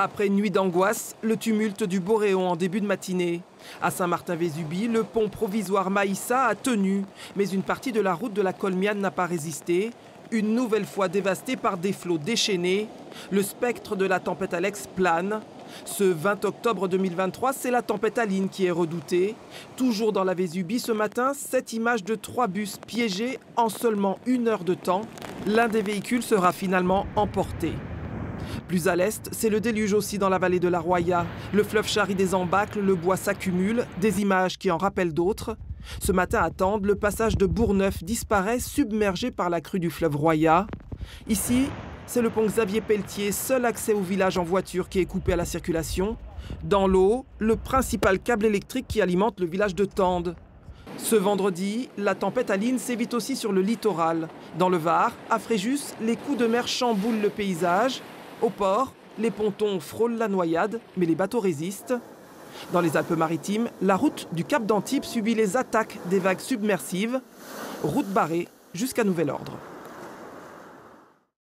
Après nuit d'angoisse, le tumulte du Boréon en début de matinée. À Saint-Martin-Vésubie, le pont provisoire Maïssa a tenu, mais une partie de la route de la Colmiane n'a pas résisté. Une nouvelle fois dévastée par des flots déchaînés, le spectre de la tempête Alex plane. Ce 20 octobre 2023, c'est la tempête Aline qui est redoutée. Toujours dans la Vésubie ce matin, cette image de trois bus piégés en seulement une heure de temps. L'un des véhicules sera finalement emporté. Plus à l'est, c'est le déluge aussi dans la vallée de la Roya. Le fleuve charrie des embâcles, le bois s'accumule, des images qui en rappellent d'autres. Ce matin à Tende, le passage de Bourgneuf disparaît submergé par la crue du fleuve Roya. Ici, c'est le pont Xavier Pelletier, seul accès au village en voiture qui est coupé à la circulation. Dans l'eau, le principal câble électrique qui alimente le village de Tende. Ce vendredi, la tempête Aline s'évite aussi sur le littoral. Dans le Var, à Fréjus, les coups de mer chamboulent le paysage. Au port, les pontons frôlent la noyade, mais les bateaux résistent. Dans les Alpes-Maritimes, la route du Cap d'Antibes subit les attaques des vagues submersives. Route barrée jusqu'à nouvel ordre.